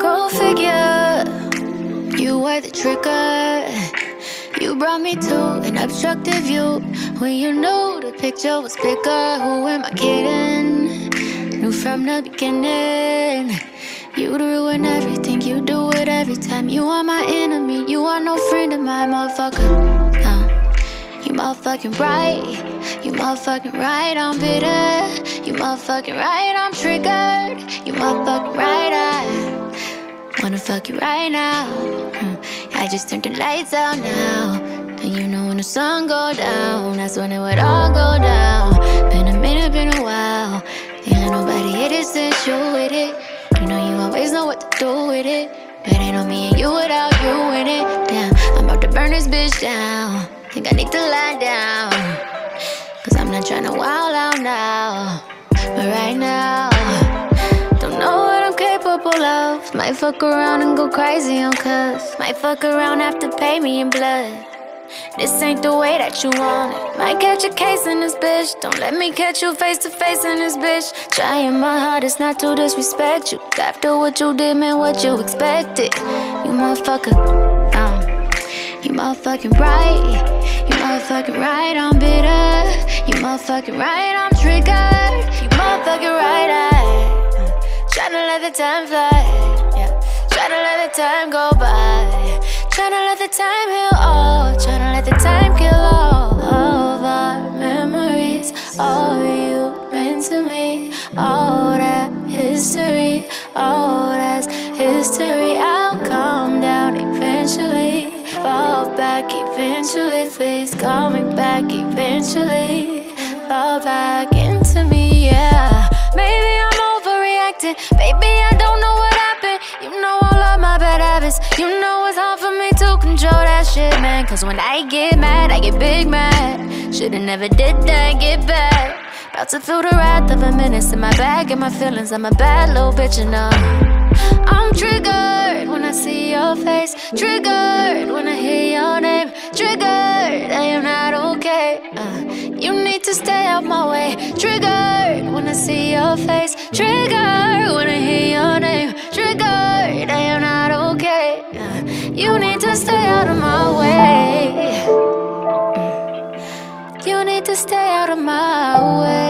Go figure, you were the trigger. You brought me to an obstructive view when you knew the picture was bigger. Who am I kidding? Knew from the beginning. You'd ruin everything, you do it every time. You are my enemy, you are no friend of mine, motherfucker. You motherfucking right, you motherfucking right, I'm bitter. You motherfucking right, I'm triggered. You motherfucking right, I wanna fuck you right now. Hmm, I just turned the lights out now. And you know when the sun go down, that's when it would all go down. Been with it. Ain't no me and you without you in it. Damn, I'm about to burn this bitch down. Think I need to lie down. Cause I'm not trying to wild out now. But right now, don't know what I'm capable of. Might fuck around and go crazy on cuz. Might fuck around, have to pay me in blood. This ain't the way that you want it. Might catch a case in this bitch. Don't let me catch you face to face in this bitch. Trying my hardest not to disrespect you. After what you did, man, what you expected. You motherfucker. Uh, you motherfucking right. You motherfucking right, I'm bitter. You motherfucking right, I'm triggered. You motherfucking right, I. Tryna let the time fly. Yeah. Tryna let the time go by. Tryna let the time heal all. All that's history. I'll calm down eventually. Fall back eventually. Please call me back eventually. Fall back into me, yeah. Maybe I'm overreacting. Baby, I don't know what happened. You know all of my bad habits. You know it's hard for me to control that shit, man. Cause when I get mad, I get big mad. Shoulda never did that, get back. About to feel the wrath of a menace in my bag and my feelings. I'm a bad little bitch, you know. I'm triggered when I see your face. Triggered when I hear your name. Triggered, I am not okay. Uh, you need to stay out my way. Triggered when I see your face. Triggered when I hear your name. Triggered, I am not okay. Uh, you need to stay out of my way. You need to stay out of my way.